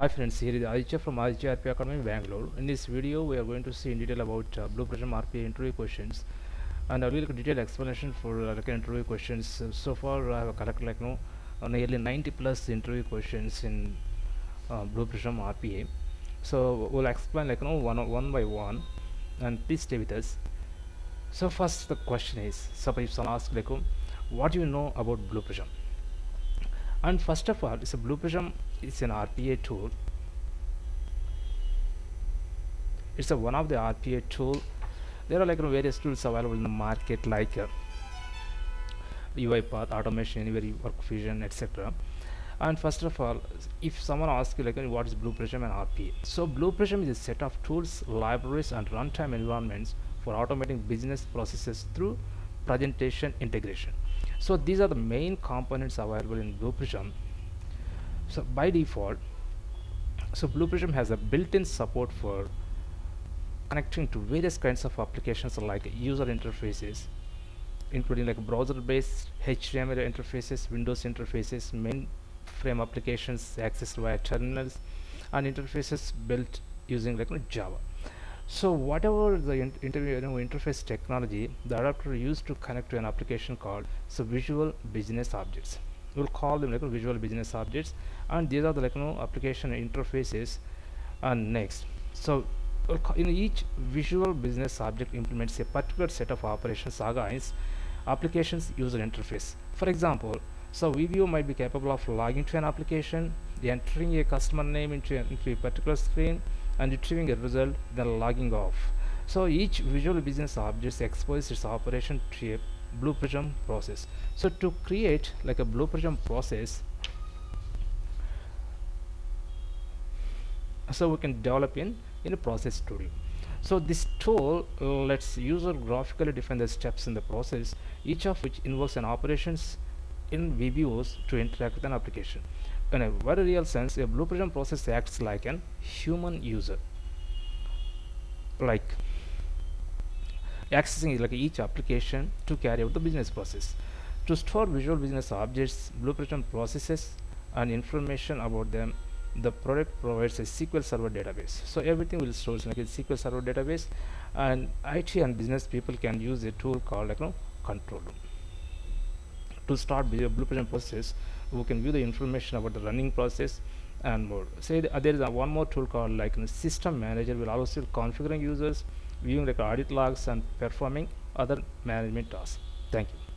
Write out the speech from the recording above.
Hi friends, here is Aditya from Aditya RPA Academy, Bangalore. In this video, we are going to see in detail about uh, Blue Prism RPA interview questions, and a detailed explanation for uh, like interview questions. Uh, so far, I have collected like no uh, nearly 90 plus interview questions in uh, Blue Prism RPA. So we'll explain like no one one by one, and please stay with us. So first, the question is: suppose someone asks like, what do you know about Blue Prism? And first of all it's a blue prism is an rpa tool. It's a one of the rpa tool. There are like various tools available in the market like uh, UiPath, Automation Anywhere work fusion, etc. And first of all, if someone asks you like what is Blue Prism and RPA, so Blue Prism is a set of tools, libraries, and runtime environments for automating business processes through presentation integration so these are the main components available in blue prism so by default so blue prism has a built-in support for connecting to various kinds of applications like user interfaces including like browser-based HTML interfaces, Windows interfaces, mainframe applications accessed via terminals, and interfaces built using like Java. So whatever the in you know, interface technology, the adapter used to connect to an application called so visual business objects. We'll call them like visual business objects, and these are the like you know application interfaces. And next, so in each visual business object implements a particular set of operations against application's user interface. For example, so VBO might be capable of logging to an application, entering a customer name into, into a particular screen, and retrieving a result then logging off. So each visual business object exposes its operation to a blue prism process. So to create like a blue prism process so we can develop in in a process studio so this tool lets user graphically define the steps in the process each of which involves an operations in VBOs to interact with an application. In a very real sense a blue prism process acts like an human user. Like accessing like each application to carry out the business process. To store visual business objects blue prism processes and information about them the product provides a SQL Server database. So everything will store like a SQL Server database and IT and business people can use a tool called like you know, control room to start the blue process we can view the information about the running process and more. Say the, uh, there is a one more tool called like know, system manager will you configuring users viewing like audit logs and performing other management tasks. Thank you